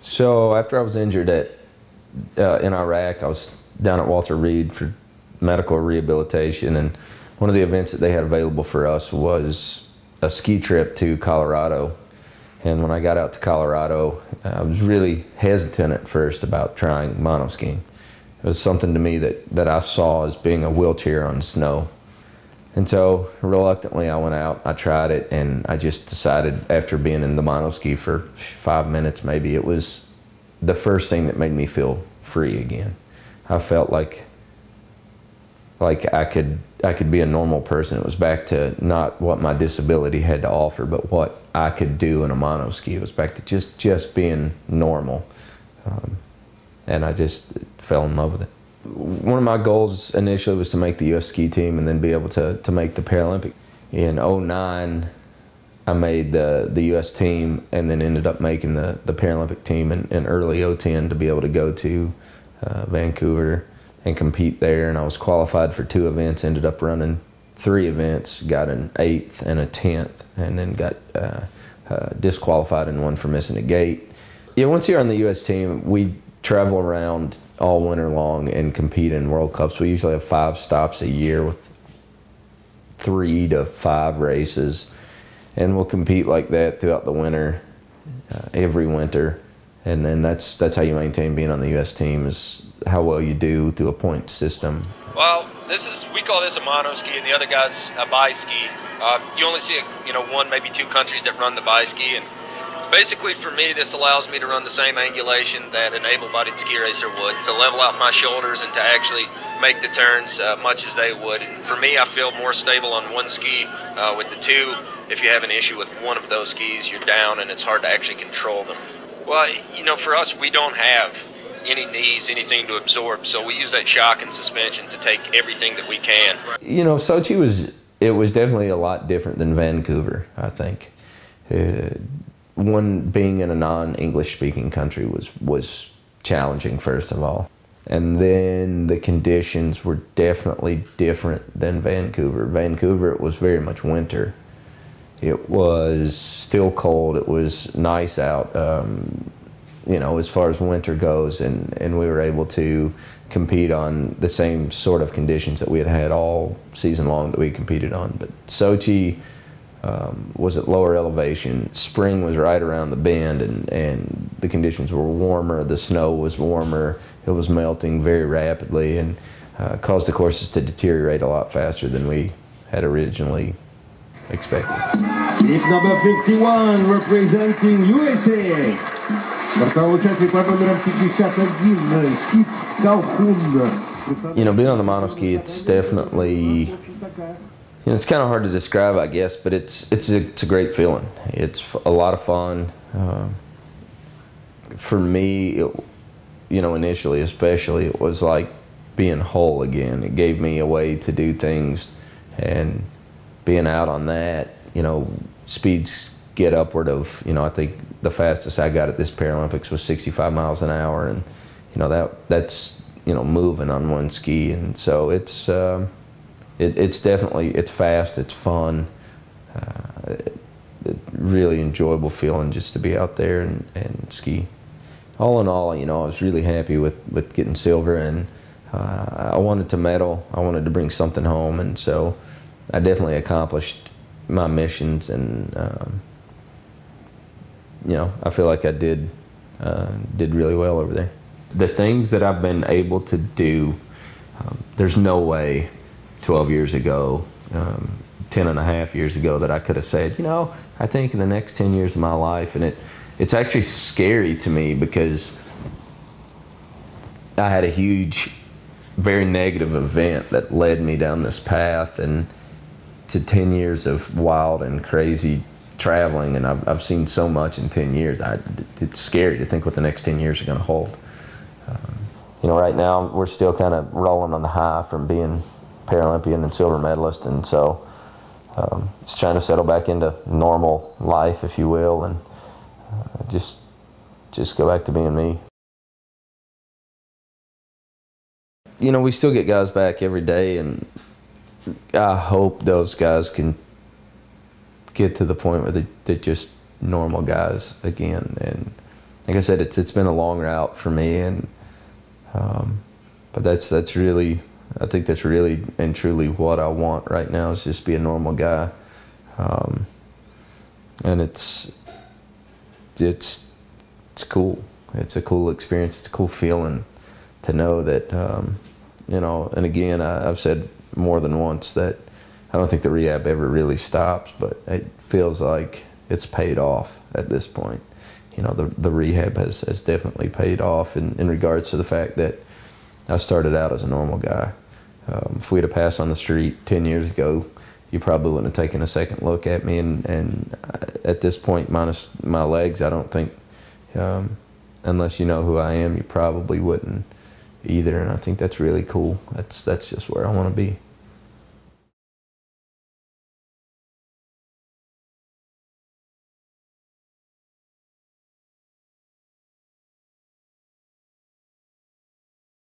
So after I was injured at uh, in Iraq, I was down at Walter Reed for medical rehabilitation, and one of the events that they had available for us was a ski trip to Colorado. And when I got out to Colorado, I was really hesitant at first about trying monoskiing. It was something to me that, that I saw as being a wheelchair on snow. And so reluctantly I went out, I tried it, and I just decided after being in the monoski for five minutes maybe, it was the first thing that made me feel free again. I felt like like I could I could be a normal person. It was back to not what my disability had to offer, but what I could do in a monoski. It was back to just just being normal, um, and I just fell in love with it. One of my goals initially was to make the U.S. ski team and then be able to to make the Paralympic. In 09, I made the the U.S. team and then ended up making the the Paralympic team in, in early 010 to be able to go to uh, Vancouver and compete there. And I was qualified for two events, ended up running three events, got an eighth and a tenth, and then got uh, uh, disqualified in one for missing a gate. Yeah, once you're on the U.S. team, we travel around all winter long and compete in World Cups. We usually have five stops a year with three to five races, and we'll compete like that throughout the winter, uh, every winter and then that's that's how you maintain being on the U.S. team is how well you do through a point system. Well, this is we call this a mono ski, and the other guys a bi ski. Uh, you only see you know one maybe two countries that run the bi ski, and basically for me this allows me to run the same angulation that an able-bodied ski racer would to level out my shoulders and to actually make the turns uh, much as they would. And for me, I feel more stable on one ski uh, with the two. If you have an issue with one of those skis, you're down, and it's hard to actually control them. Well, you know, for us, we don't have any knees, anything to absorb, so we use that shock and suspension to take everything that we can. You know, Sochi was it was definitely a lot different than Vancouver. I think uh, one being in a non-English speaking country was was challenging first of all, and then the conditions were definitely different than Vancouver. Vancouver it was very much winter it was still cold. It was nice out, um, you know, as far as winter goes, and, and we were able to compete on the same sort of conditions that we had had all season long that we competed on. But Sochi um, was at lower elevation. Spring was right around the bend, and, and the conditions were warmer. The snow was warmer. It was melting very rapidly, and uh, caused the courses to deteriorate a lot faster than we had originally expected. Heat number 51 representing USA. участник под номером 51 Хит Калхун. You know, being on the monoski, it's definitely you know, it's kind of hard to describe, I guess, but it's it's a, it's a great feeling. It's a lot of fun. Uh, for me, it, you know, initially, especially, it was like being whole again. It gave me a way to do things, and being out on that, you know, speeds get upward of, you know, I think the fastest I got at this Paralympics was 65 miles an hour, and you know that that's you know moving on one ski, and so it's uh, it, it's definitely it's fast, it's fun, uh, it, really enjoyable feeling just to be out there and, and ski. All in all, you know, I was really happy with with getting silver, and uh, I wanted to medal, I wanted to bring something home, and so. I definitely accomplished my missions, and um, you know, I feel like I did uh, did really well over there. The things that I've been able to do, um, there's no way 12 years ago, um, 10 and a half years ago that I could have said, you know, I think in the next 10 years of my life, and it it's actually scary to me because I had a huge, very negative event that led me down this path, and to 10 years of wild and crazy traveling, and I've, I've seen so much in 10 years. I, it's scary to think what the next 10 years are going to hold. Um, you know, right now we're still kind of rolling on the high from being Paralympian and silver medalist, and so um, it's trying to settle back into normal life, if you will, and uh, just just go back to being me. You know, we still get guys back every day, and I hope those guys can get to the point where they, they're just normal guys again. And like I said, it's it's been a long route for me, and um, but that's that's really I think that's really and truly what I want right now is just be a normal guy, um, and it's it's it's cool. It's a cool experience. It's a cool feeling to know that um, you know. And again, I, I've said more than once that I don't think the rehab ever really stops, but it feels like it's paid off at this point. You know, the the rehab has has definitely paid off in in regards to the fact that I started out as a normal guy. Um, if we'd have passed on the street 10 years ago, you probably wouldn't have taken a second look at me. And, and at this point, minus my legs, I don't think, um, unless you know who I am, you probably wouldn't either. And I think that's really cool. That's, that's just where I want to be.